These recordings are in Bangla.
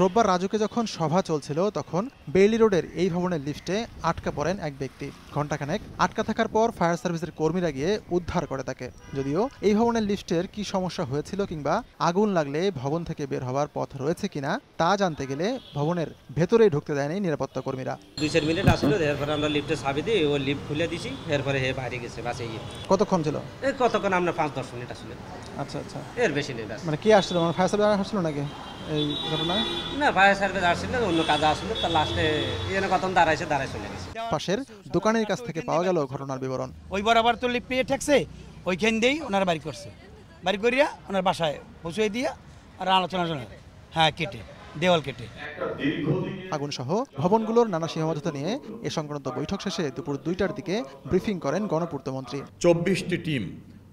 রোববার রাজুকে যখন সভা চলছিল তখন বেইলি রোডের এই ভবনের লিফটে আটকা পড়েন এক ব্যক্তি। ঘণ্টাখানেক আটকা থাকার পর ফায়ার সার্ভিসের কর্মীরা গিয়ে উদ্ধার করে তাকে। যদিও এই ভবনের লিফটের কি সমস্যা হয়েছিল কিংবা আগুন লাগলে ভবন থেকে বের হওয়ার পথ রয়েছে কিনা তা জানতে গেলে ভবনের ভেতরেই ঢুকতে দেয়নি নিরাপত্তা কর্মীরা। দুই চার মিনিট আসলো এরপরে আমরা লিফটে চাবি দিই ও লিফট খুলে দিছি এরপরে হে বাইরে গেছে বাসে গিয়ে কতক্ষণ ছিল? কতক্ষণ আমরা পাঁচ দশ মিনিট আসলে। আচ্ছা আচ্ছা। এর বেশি নেই মানে কে আসছিল? মানে ফায়ার সার্ভিস আসছিল নাকি? এই ঘটনায় না ফায়ার সার্ভিস আসছিল অন্য কাজে আসলো তার লাস্টে এখানে কত দাঁড়াইছে দাঁড়াই চলে গেছে। পাশের দোকানের কাছ থেকে পাওয়া গেল ঘটনার বিবরণ। ওই বরাবর তো লিপ পেয়ে ঠেকছে ওইখান দিয়েই ওনারা বাড়ি করছে। বাড়ি করিয়া ওনার বাসায় পৌঁছে দিয়া আর আলোচনা শোনা হ্যাঁ কেটে দেওয়াল কেটে। আগুন সহ ভবনগুলোর নানা সীমাবদ্ধতা নিয়ে এ সংক্রান্ত বৈঠক শেষে দুপুর দুইটার দিকে ব্রিফিং করেন গণপূর্তমন্ত্রী। চব্বিশটি টিম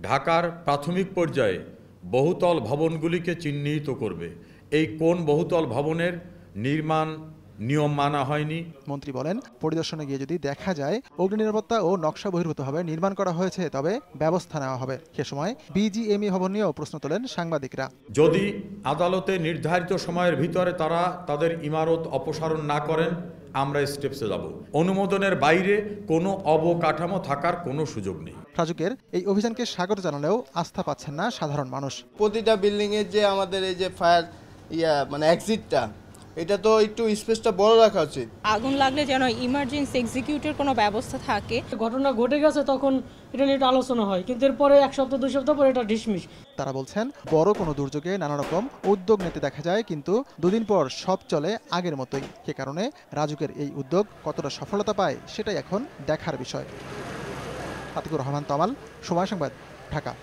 ঢাকার প্রাথমিক পর্যায়ে বহুতল ভবনগুলিকে চিহ্নিত করবে। এই কোন বহুতল ভবনের নির্মাণ নিয়ম মানা হয়নি? মন্ত্রী বলেন পরিদর্শনে গিয়ে যদি দেখা যায় অগ্নি নিরাপত্তা ও নকশা বহির্ভূতভাবে নির্মাণ করা হয়েছে তবে ব্যবস্থা নেওয়া হবে। সে সময় বিজিএমই ভবন নিয়েও প্রশ্ন তোলেন সাংবাদিকরা। যদি আদালতে নির্ধারিত সময়ের ভিতরে তারা তাদের ইমারত অপসারণ না করেন আমরা স্টেপসে যাব। অনুমোদনের বাইরে কোনো অবকাঠামো থাকার কোনো সুযোগ নেই। রাজুকের এই অভিযানকে স্বাগত জানালেও আস্থা পাচ্ছেন না সাধারণ মানুষ। প্রতিটা বিল্ডিংয়ের যে আমাদের এই যে ফায়ার ইয়া মানে এক্সিটটা এটা তো একটু স্পেসটা বড় রাখা উচিত। আগুন লাগলে যেন ইমার্জেন্সি এক্সিকিউটের কোনো ব্যবস্থা থাকে। ঘটনা ঘটে গেছে তখন এটা নিয়ে একটা আলোচনা হয়। কিন্তু এরপরে এক সপ্তাহ দুই সপ্তাহ পরে এটা ডিসমিস। তারা বলছেন বড় কোনো দুর্যোগে নানা রকম উদ্যোগ নিতে দেখা যায় কিন্তু দুদিন পর সব চলে আগের মতোই। সে কারণে রাজুকের এই উদ্যোগ কতটা সফলতা পায় সেটাই এখন দেখার বিষয়। আতিকুর রহমান তামাল সময় সংবাদ ঢাকা।